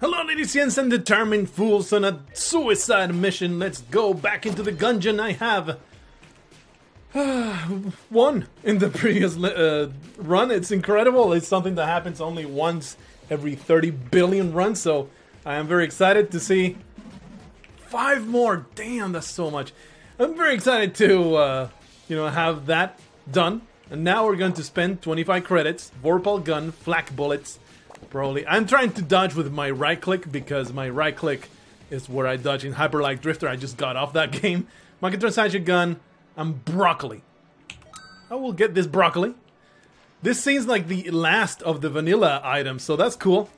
Hello, ladies and determined fools on a suicide mission. Let's go back into the dungeon I have won in the previous uh, run. It's incredible. It's something that happens only once every 30 billion runs. So I am very excited to see five more. Damn, that's so much. I'm very excited to, uh, you know, have that done. And now we're going to spend 25 credits, Vorpal gun, flak bullets, probably. I'm trying to dodge with my right click because my right click is where I dodge in Hyperlight Drifter. I just got off that game. Microtransaction gun. I'm broccoli. I will get this broccoli. This seems like the last of the vanilla items, so that's cool.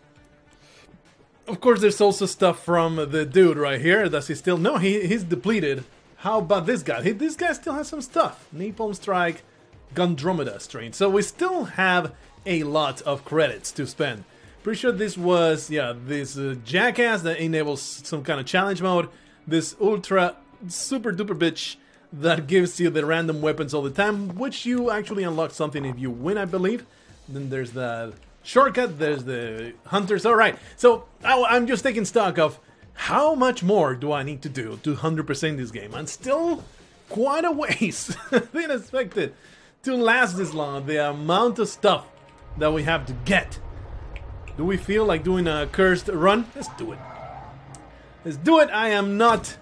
Of course, there's also stuff from the dude right here. Does he still? No, he, he's depleted. How about this guy? He, this guy still has some stuff. Napalm Strike, Gundromeda Strain. So we still have a lot of credits to spend. Pretty sure this was, yeah, this uh, jackass that enables some kind of challenge mode. This ultra super duper bitch that gives you the random weapons all the time, which you actually unlock something if you win, I believe. Then there's the shortcut, there's the hunters. Alright, so I'm just taking stock of how much more do I need to do to 100% this game? And still quite a ways. Didn't to last this long. The amount of stuff that we have to get. Do we feel like doing a cursed run? Let's do it. Let's do it. I am not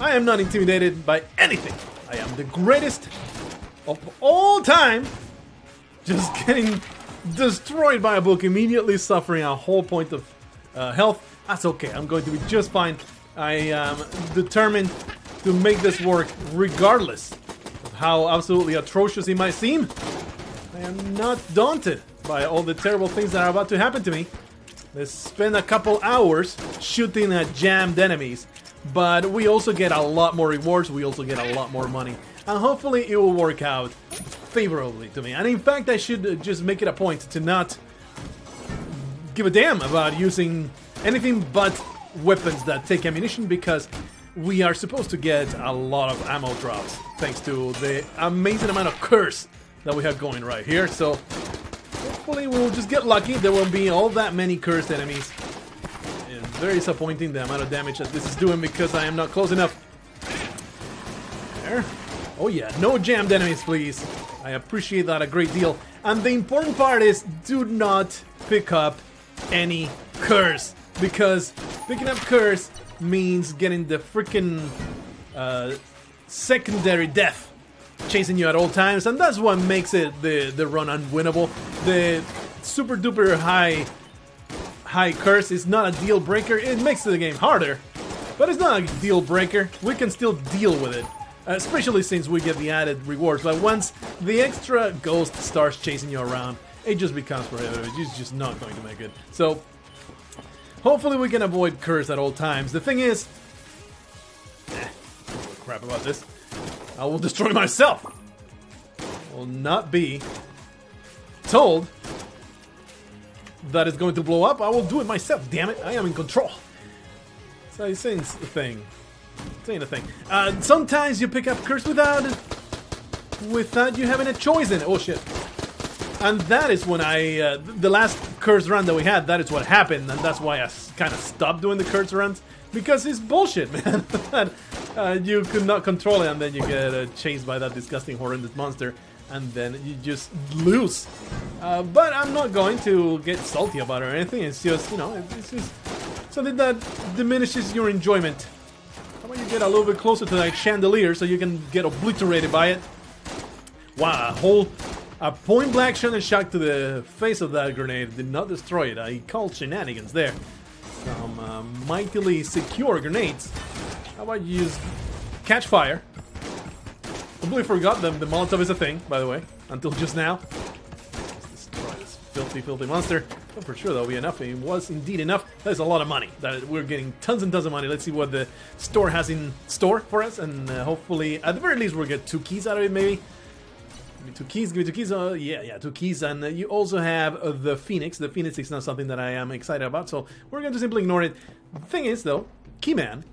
I am not intimidated by anything. I am the greatest of all time. Just getting destroyed by a book, immediately suffering a whole point of uh, health. That's okay. I'm going to be just fine. I am determined to make this work regardless of how absolutely atrocious it might seem. I am not daunted by all the terrible things that are about to happen to me. Let's spend a couple hours shooting at jammed enemies but we also get a lot more rewards, we also get a lot more money. And hopefully it will work out favorably to me. And in fact, I should uh, just make it a point to not give a damn about using anything but weapons that take ammunition because we are supposed to get a lot of ammo drops thanks to the amazing amount of curse that we have going right here. So hopefully we'll just get lucky. There won't be all that many cursed enemies very disappointing the amount of damage that this is doing because I am not close enough. There. Oh yeah, no jammed enemies please. I appreciate that a great deal. And the important part is do not pick up any curse. Because picking up curse means getting the freaking uh, secondary death chasing you at all times, and that's what makes it the the run unwinnable. The super duper high high curse is not a deal breaker. It makes the game harder, but it's not a deal breaker. We can still deal with it, especially since we get the added rewards. But once the extra ghost starts chasing you around, it just becomes prohibitive. It's just not going to make it. So, hopefully we can avoid curse at all times. The thing is, eh, crap about this. I will destroy myself. I will not be told that it's going to blow up, I will do it myself. Damn it, I am in control. So he's saying a thing. Saying a thing. Uh, sometimes you pick up curse without without you having a choice in it. Oh shit. And that is when I, uh, the last curse run that we had, that is what happened, and that's why I kind of stopped doing the curse runs, because it's bullshit, man. uh, you could not control it, and then you get uh, chased by that disgusting, horrendous monster and then you just lose. Uh, but I'm not going to get salty about it or anything. It's just, you know, it's just something that diminishes your enjoyment. How about you get a little bit closer to that chandelier so you can get obliterated by it? Wow, a whole a point blank shot shock to the face of that grenade did not destroy it. I called shenanigans there. Some uh, mightily secure grenades. How about you use catch fire? Completely forgot them. The Molotov is a thing, by the way, until just now. Let's destroy this filthy, filthy monster. For sure that'll be enough. It was indeed enough. That is a lot of money. That we're getting tons and tons of money. Let's see what the store has in store for us, and uh, hopefully, at the very least, we'll get two keys out of it, maybe. Give me two keys, give me two keys. Uh, yeah, yeah, two keys. And uh, you also have uh, the Phoenix. The Phoenix is not something that I am excited about, so we're going to simply ignore it. The thing is, though, Keyman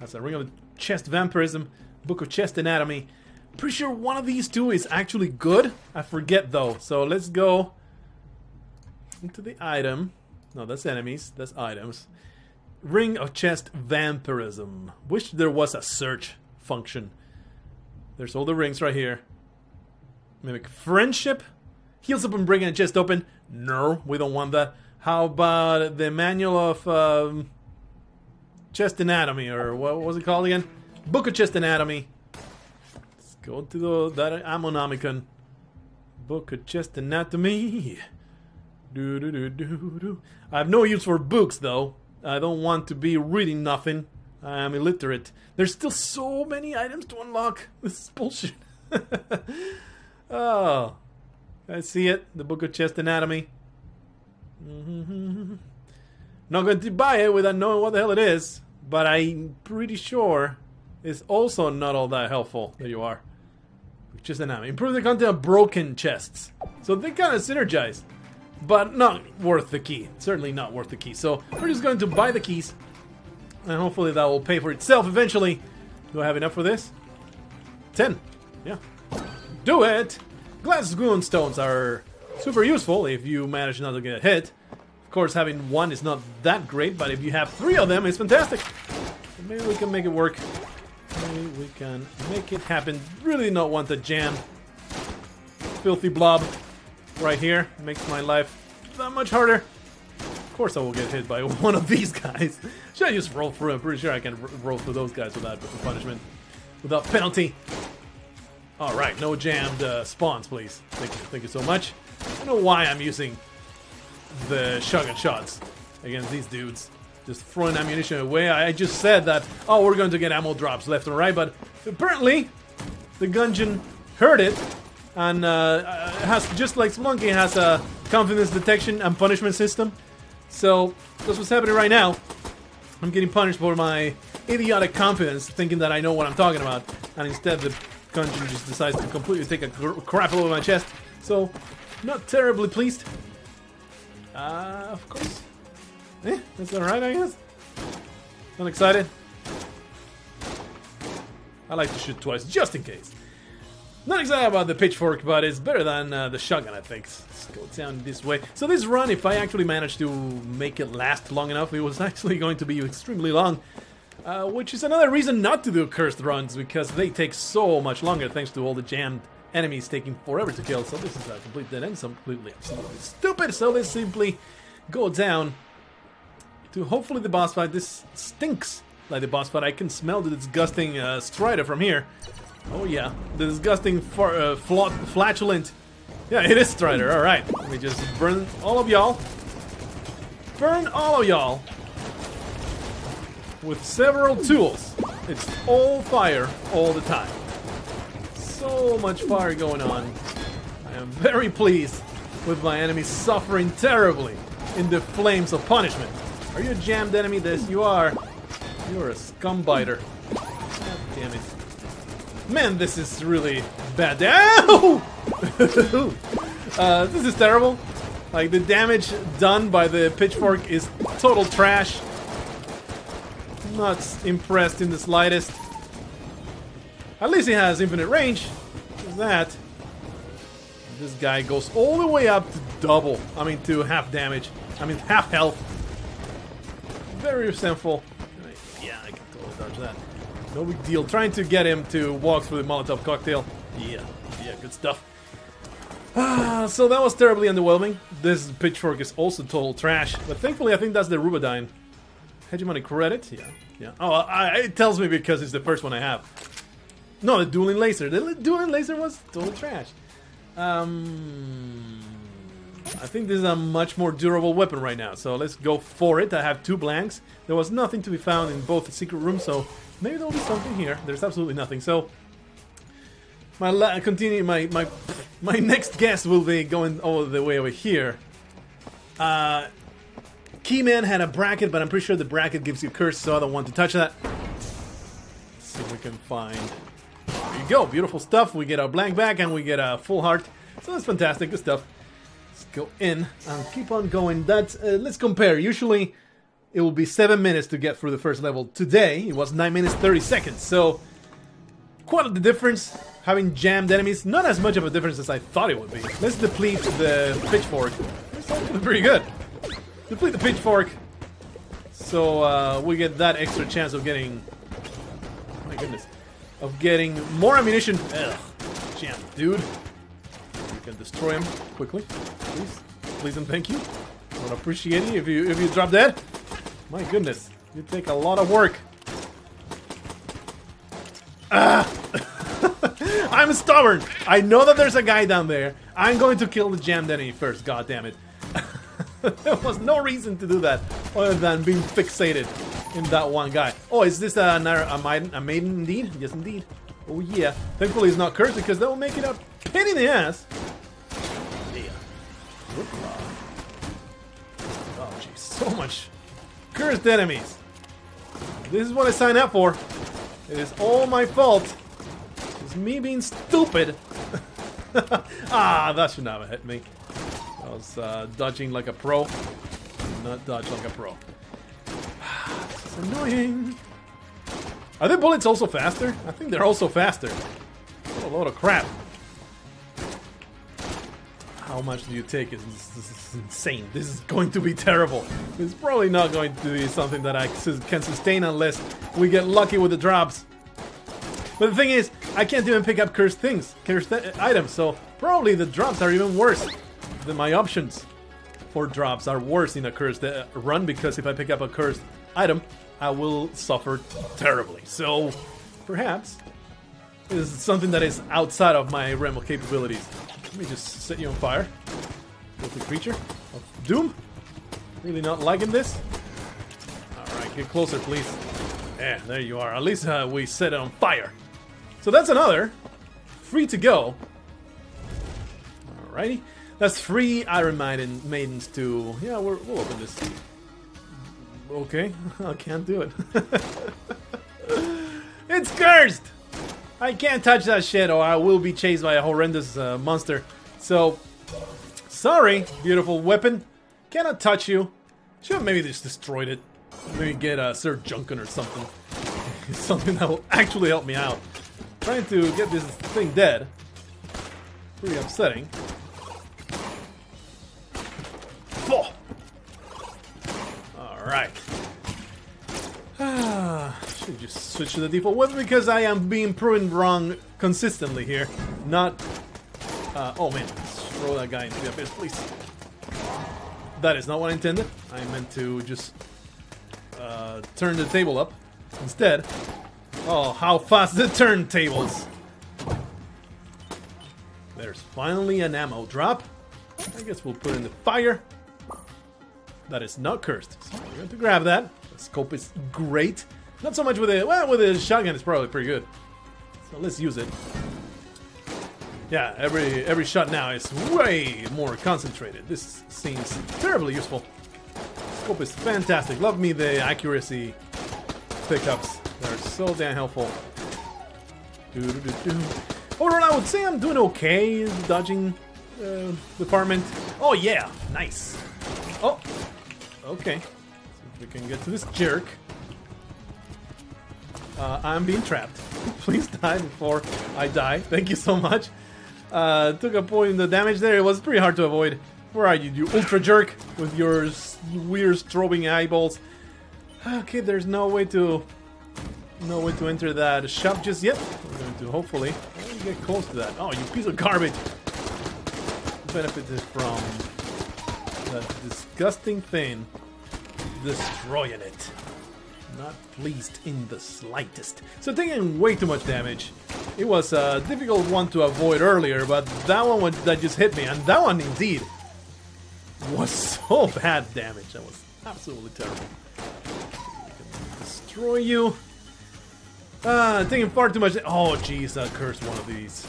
has a Ring of Chest Vampirism, Book of Chest Anatomy, Pretty sure one of these two is actually good. I forget though. So let's go into the item No, that's enemies. That's items. Ring of Chest Vampirism. Wish there was a search function. There's all the rings right here. Mimic Friendship. Heals up and breaking a chest open. No, we don't want that. How about the Manual of um, Chest Anatomy, or what was it called again? Book of Chest Anatomy. Let's go to the, that Ammonomicon. Book of Chest Anatomy. Do, do, do, do, do. I have no use for books, though. I don't want to be reading nothing. I am illiterate. There's still so many items to unlock. This is bullshit. oh. I see it. The Book of Chest Anatomy. Mm-hmm. Not going to buy it without knowing what the hell it is, but I'm pretty sure it's also not all that helpful. There you are. Chest Anatomy. Improve the content of broken chests. So they kind of synergize but not worth the key. Certainly not worth the key. So we're just going to buy the keys, and hopefully that will pay for itself eventually. Do I have enough for this? Ten. Yeah. Do it! Glass Guon Stones are super useful if you manage not to get hit. Of course, having one is not that great, but if you have three of them, it's fantastic. Maybe we can make it work. Maybe we can make it happen. Really not want to jam. Filthy blob right here. Makes my life that much harder. Of course I will get hit by one of these guys. Should I just roll through? I'm pretty sure I can roll through those guys without punishment. Without penalty. Alright, no jammed uh, spawns, please. Thank you, thank you so much. I don't know why I'm using the shotgun shots against these dudes. Just throwing ammunition away. I just said that, oh, we're going to get ammo drops left and right, but apparently the Gungeon heard it and uh, has just like Spelunky has a confidence detection and punishment system. So that's what's happening right now. I'm getting punished for my idiotic confidence, thinking that I know what I'm talking about, and instead the Gungeon just decides to completely take a crap over my chest. So, not terribly pleased. Uh, of course. Eh, that's alright, I guess. I'm excited. I like to shoot twice, just in case. Not excited about the pitchfork, but it's better than uh, the shotgun, I think. Let's go down this way. So this run, if I actually manage to make it last long enough, it was actually going to be extremely long. Uh, which is another reason not to do cursed runs, because they take so much longer thanks to all the jammed enemies taking forever to kill. So this is a complete dead end, so completely absolutely stupid. So let's simply go down to hopefully the boss fight. This stinks like the boss fight. I can smell the disgusting uh, Strider from here. Oh yeah, the disgusting, far, uh, flatulent. Yeah, it is Strider. All right, let me just burn all of y'all. Burn all of y'all with several tools. It's all fire all the time. So much fire going on. I am very pleased with my enemies suffering terribly in the flames of punishment. Are you a jammed enemy? This you are. You're a scumbiter. God damn it. Man, this is really bad. Uh, this is terrible. Like, the damage done by the pitchfork is total trash. Not impressed in the slightest. At least he has infinite range. that. This guy goes all the way up to double. I mean, to half damage. I mean, half health. Very sinful. Yeah, I can totally dodge that. No big deal. Trying to get him to walk through the Molotov cocktail. Yeah, yeah, good stuff. Ah, so that was terribly underwhelming. This pitchfork is also total trash. But thankfully, I think that's the Rubidyne. Hegemony credit? Yeah, yeah. Oh, I, it tells me because it's the first one I have. No, the dueling laser. The dueling laser was total trash. Um, I think this is a much more durable weapon right now. So let's go for it. I have two blanks. There was nothing to be found in both the secret rooms, so Maybe there'll be something here. There's absolutely nothing. So my la continue my my my next guess will be going all the way over here. Uh, Keyman had a bracket, but I'm pretty sure the bracket gives you curse, so I don't want to touch that. Let's see if we can find. There you go, beautiful stuff. We get a blank back and we get a full heart. So that's fantastic, good stuff. Let's go in and keep on going. That's uh, let's compare. Usually it will be 7 minutes to get through the first level. Today, it was 9 minutes 30 seconds, so quite the difference having jammed enemies. Not as much of a difference as I thought it would be. Let's deplete the pitchfork. It's pretty good. Deplete the pitchfork. So uh, we get that extra chance of getting. My goodness, of getting more ammunition. Ugh, jam, dude. You can destroy him quickly, please, please and thank you. I would appreciate it if you if you drop dead. My goodness, you take a lot of work. Ah! I'm stubborn. I know that there's a guy down there. I'm going to kill the Jam enemy first. God damn it. there was no reason to do that other than being fixated in that one guy. Oh, is this a, a, maiden, a maiden indeed? Yes, indeed. Oh, yeah. Thankfully, it's not cursed because that will make it a pain in the ass. Yeah. Oh, jeez. So much cursed enemies. This is what I signed up for. It is all my fault. It's me being stupid. ah, that should not have hit me. I was uh, dodging like a pro. Not dodge like a pro. this is annoying. Are the bullets also faster? I think they're also faster. What a load of crap. How much do you take? This is, this is insane. This is going to be terrible. It's probably not going to be something that I can sustain unless we get lucky with the drops. But the thing is, I can't even pick up cursed things, cursed items, so probably the drops are even worse than my options for drops are worse in a cursed uh, run because if I pick up a cursed item, I will suffer terribly. So, perhaps, this is something that is outside of my realm of capabilities. Let me just set you on fire. Guilty creature of doom. Really not liking this. Alright, get closer, please. Yeah, there you are. At least uh, we set it on fire. So that's another. Free to go. Alrighty. That's three Iron Maiden maidens to... Yeah, we will open this. Okay, I can't do it. it's cursed! I can't touch that shit or I will be chased by a horrendous uh, monster. So, sorry, beautiful weapon. Cannot touch you. Should have maybe just destroyed it. Maybe get a Ser Junkan or something. something that will actually help me out. Trying to get this thing dead. Pretty upsetting. Just switch to the default weapon because I am being proven wrong consistently here. Not... Uh, oh man, throw that guy into the abyss, please. That is not what I intended. I meant to just uh, turn the table up. Instead, oh, how fast the turntables! There's finally an ammo drop. I guess we'll put in the fire. That is not cursed. So we're going to grab that. The scope is great. Not so much with it. Well, with a shotgun, it's probably pretty good. So let's use it. Yeah, every every shot now is way more concentrated. This seems terribly useful. Scope is fantastic. Love me the accuracy pickups. They're so damn helpful. Overall, I would say I'm doing okay in the dodging uh, department. Oh yeah, nice. Oh, okay. So we can get to this jerk. Uh, I'm being trapped. Please die before I die. Thank you so much. Uh, took a point in the damage there. It was pretty hard to avoid. Where are you, you ultra jerk with your weird strobing eyeballs? Okay, there's no way to no way to enter that shop just yet. We're going to hopefully get close to that. Oh, you piece of garbage! Benefited from that disgusting thing destroying it not pleased in the slightest. So taking way too much damage. It was a difficult one to avoid earlier, but that one that just hit me, and that one indeed was so bad damage. That was absolutely terrible. Destroy you. Ah, taking far too much. Oh, jeez, I cursed one of these.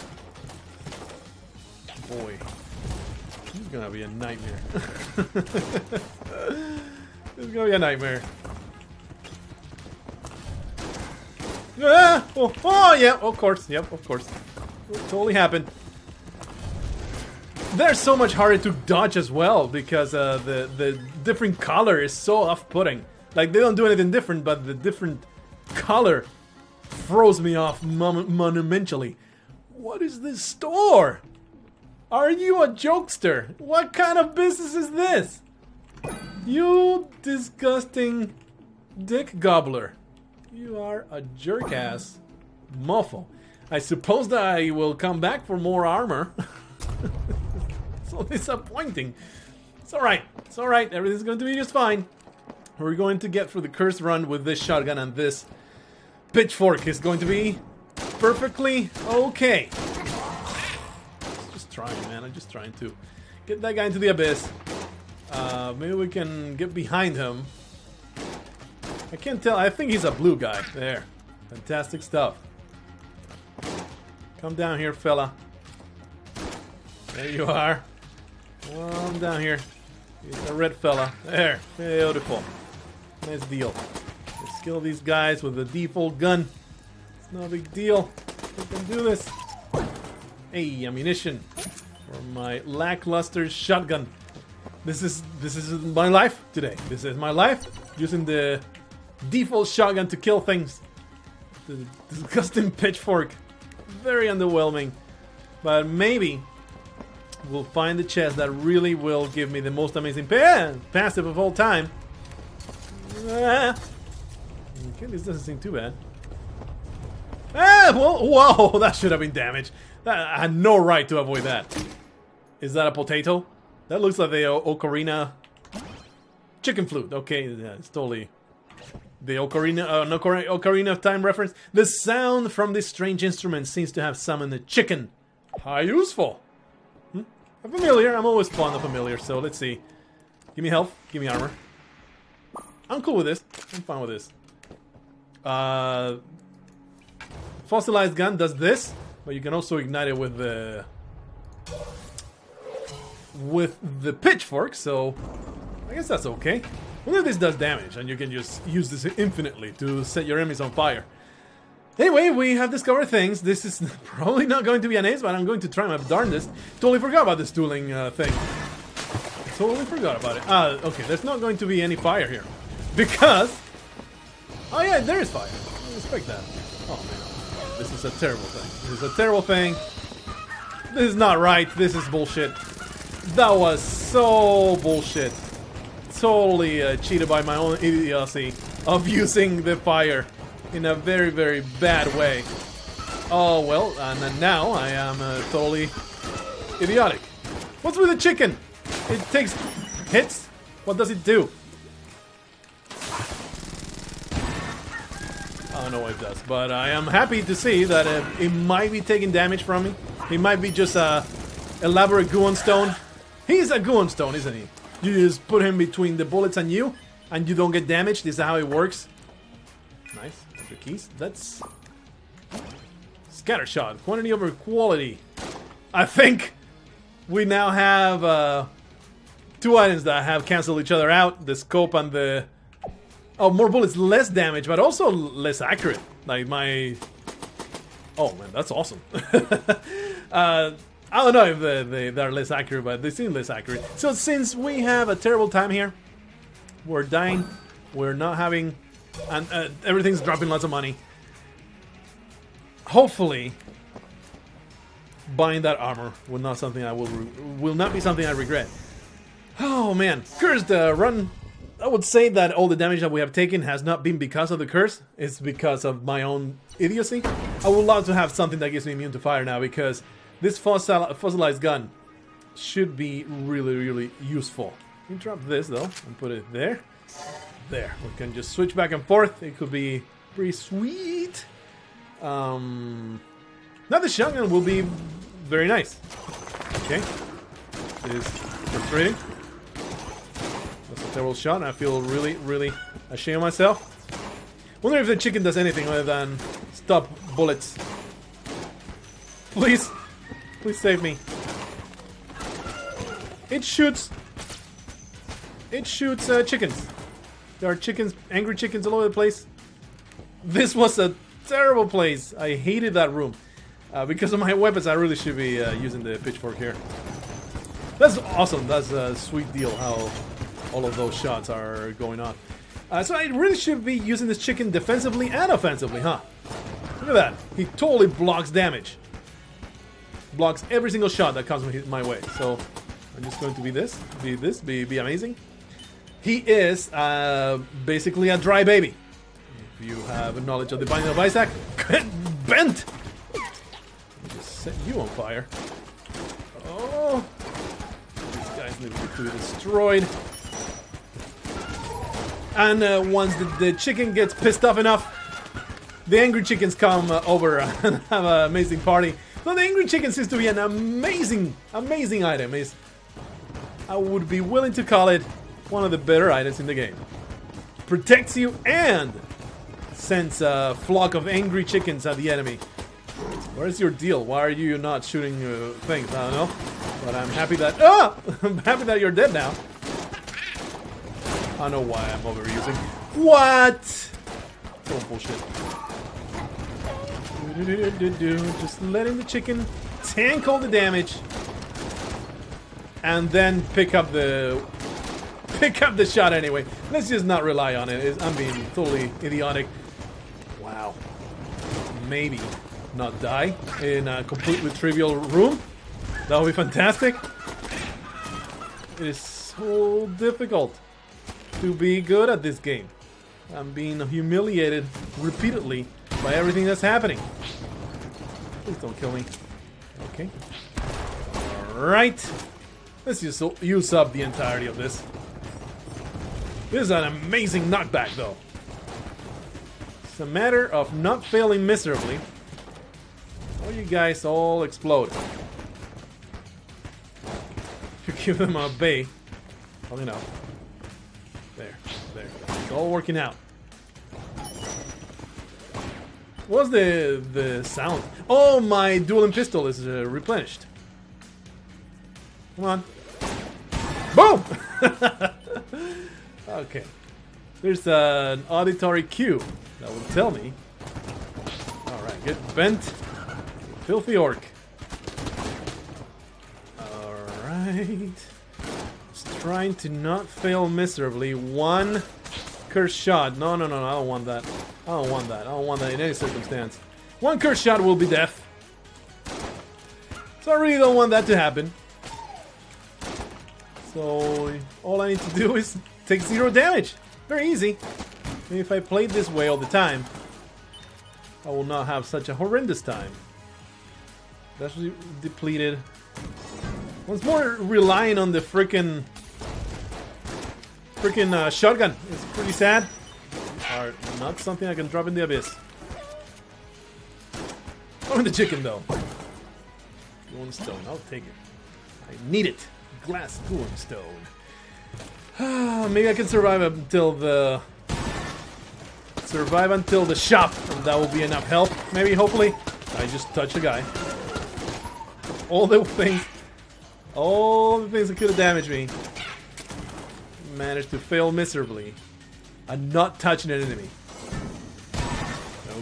Boy, this is gonna be a nightmare. this is gonna be a nightmare. Ah! Oh, oh, yeah, of course. Yep, of course. It totally happened. They're so much harder to dodge as well because uh, the the different color is so off-putting. Like they don't do anything different, but the different color throws me off mon monumentally. What is this store? Are you a jokester? What kind of business is this? You disgusting dick gobbler. You are a jerk ass muffle. I suppose that I will come back for more armor. so disappointing. It's alright. It's alright. Everything's going to be just fine. We're going to get through the curse run with this shotgun and this pitchfork is going to be perfectly okay. Just trying, man. I'm just trying to get that guy into the abyss. Uh, maybe we can get behind him. I can't tell. I think he's a blue guy. There. Fantastic stuff. Come down here, fella. There you are. Come down here. He's a red fella. There. Beautiful. Nice deal. Let's kill these guys with a default gun. It's no big deal. We can do this. Hey, ammunition for my lackluster shotgun. This is this is my life today. This is my life using the default shotgun to kill things. The disgusting pitchfork. Very underwhelming. But maybe we'll find the chest that really will give me the most amazing pa passive of all time. Ah. Okay, this doesn't seem too bad. Ah, whoa, whoa, that should have been damage. That, I had no right to avoid that. Is that a potato? That looks like the ocarina chicken flute. Okay, yeah, it's totally the ocarina, uh, no, ocarina of time reference. The sound from this strange instrument seems to have summoned a chicken. How useful. Hmm? A familiar. I'm always fond of familiar. So let's see. Give me health. Give me armor. I'm cool with this. I'm fine with this. Uh, fossilized gun does this, but you can also ignite it with the with the pitchfork. So I guess that's okay. Well, this does damage, and you can just use this infinitely to set your enemies on fire. Anyway, we have discovered things. This is probably not going to be an ace, but I'm going to try my darndest. Totally forgot about this tooling uh, thing. Totally forgot about it. Ah, uh, okay, there's not going to be any fire here. Because... Oh yeah, there is fire. I expect that. Oh man, this is a terrible thing. This is a terrible thing. This is not right. This is bullshit. That was so bullshit totally uh, cheated by my own idiocy of using the fire in a very, very bad way. Oh, well, and now I am uh, totally idiotic. What's with the chicken? It takes hits? What does it do? I don't know what it does, but I am happy to see that uh, it might be taking damage from me. He might be just a elaborate Guon stone. He's a Guon stone, isn't he? You just put him between the bullets and you, and you don't get damaged. This is how it works. Nice. Extra keys. That's... Scatter shot. Quantity over quality. I think we now have uh, two items that have canceled each other out. The scope and the... Oh, more bullets, less damage, but also less accurate. Like my... Oh man, that's awesome. uh, I don't know if they, they, they're less accurate, but they seem less accurate. So since we have a terrible time here, we're dying, we're not having, and uh, everything's dropping lots of money. Hopefully, buying that armor will not something I will will not be something I regret. Oh man, cursed uh, run. I would say that all the damage that we have taken has not been because of the curse. It's because of my own idiocy. I would love to have something that gives me immune to fire now because this fossil fossilized gun should be really, really useful. You drop this though and put it there. There, we can just switch back and forth. It could be pretty sweet. Um, now the shotgun will be very nice. Okay, this is frustrating. That's a terrible shot. I feel really, really ashamed of myself. Wonder if the chicken does anything other than stop bullets. Please. Please save me. It shoots... It shoots uh, chickens. There are chickens, angry chickens all over the place. This was a terrible place. I hated that room. Uh, because of my weapons, I really should be uh, using the pitchfork here. That's awesome. That's a sweet deal how all of those shots are going on. Uh, so I really should be using this chicken defensively and offensively, huh? Look at that. He totally blocks damage blocks every single shot that comes my way. So I'm just going to be this, be this, be, be amazing. he is uh, basically a dry baby. If you have a knowledge of the Binding of Isaac, bent! Just set you on fire. Oh! These guys need to be destroyed. And uh, once the, the, chicken gets pissed off enough, the angry chickens come uh, over and have an amazing party. So the angry chicken seems to be an amazing, amazing item. Is I would be willing to call it one of the better items in the game. Protects you and sends a flock of angry chickens at the enemy. Where's your deal? Why are you not shooting uh, things? I don't know. But I'm happy that... Ah! I'm happy that you're dead now. I know why I'm overusing. What? Oh, bullshit. Just letting the chicken tank all the damage. And then pick up the... Pick up the shot anyway. Let's just not rely on it. I'm being totally idiotic. Wow. Maybe not die in a completely trivial room. That would be fantastic. It is so difficult to be good at this game. I'm being humiliated repeatedly by everything that's happening. Please don't kill me. Okay. Alright. Let's just use up the entirety of this. This is an amazing knockback, though. It's a matter of not failing miserably. Or you guys all explode. You give them a bay. Well, enough. There, there. It's all working out. What's the the sound? Oh, my dueling pistol is uh, replenished. Come on. Boom! okay. There's an auditory cue that will tell me. Alright, get bent. Filthy orc. Alright. Just trying to not fail miserably. One curse shot. No, no, no, no, I don't want that. I don't want that. I don't want that in any circumstance. One curse shot will be death. So I really don't want that to happen. So all I need to do is take zero damage. Very easy. Maybe if I played this way all the time, I will not have such a horrendous time. That's depleted. Once more relying on the freaking freaking uh, shotgun. It's pretty sad. Or not something I can drop in the abyss. Oh, the chicken though. One stone, I'll take it. I need it. Glass Guon stone. Ah, maybe I can survive until the survive until the shop, and that will be enough help. Maybe, hopefully. I just touched a guy. All the things, all the things that could have damaged me, managed to fail miserably. I'm not touching an enemy.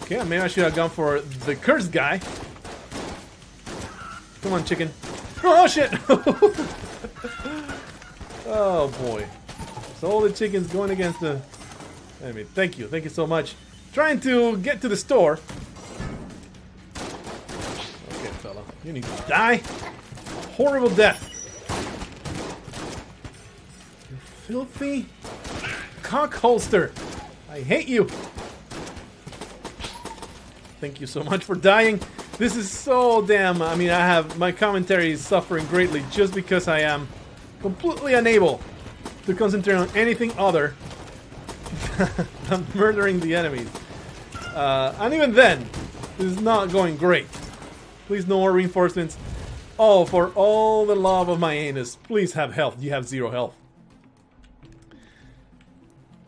Okay, maybe I should have gone for the cursed guy. Come on, chicken. Oh, shit! oh, boy. So all the chickens going against the enemy. Thank you. Thank you so much. Trying to get to the store. Okay, fella. You need to die. Horrible death. You filthy cock holster. I hate you. Thank you so much for dying. This is so damn. I mean, I have my commentary is suffering greatly just because I am completely unable to concentrate on anything other than murdering the enemies. Uh, and even then, this is not going great. Please, no more reinforcements. Oh, for all the love of my anus, please have health. You have zero health.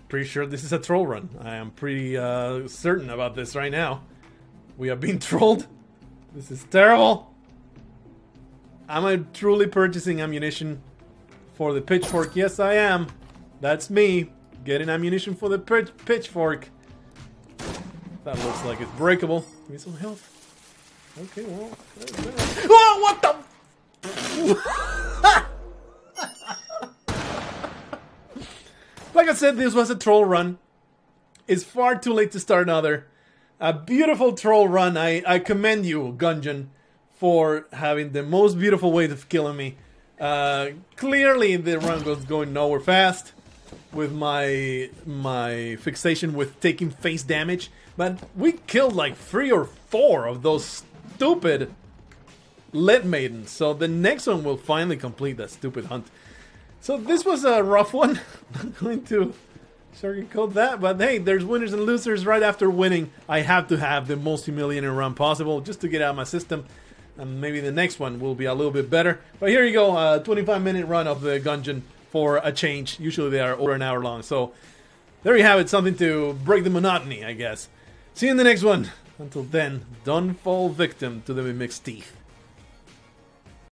Pretty sure this is a troll run. I am pretty uh, certain about this right now. We are being trolled. This is terrible. Am I truly purchasing ammunition for the pitchfork? Yes, I am. That's me getting ammunition for the pitch pitchfork. That looks like it's breakable. Give me some health. Okay, well. Oh, what the? like I said, this was a troll run. It's far too late to start another. A beautiful troll run. I, I commend you, Gungeon, for having the most beautiful way of killing me. Uh, clearly, the run was going nowhere fast. with my my fixation with taking face damage. But we killed like three or four of those stupid lead maidens. So the next one will finally complete that stupid hunt. So this was a rough one. I'm going to sugarcoat that, but hey, there's winners and losers. Right after winning, I have to have the most humiliating run possible just to get out of my system. And maybe the next one will be a little bit better. But here you go, a 25 minute run of the Gungeon for a change. Usually they are over an hour long. So there you have it, something to break the monotony, I guess. See you in the next one. Until then, don't fall victim to the Mimic's teeth.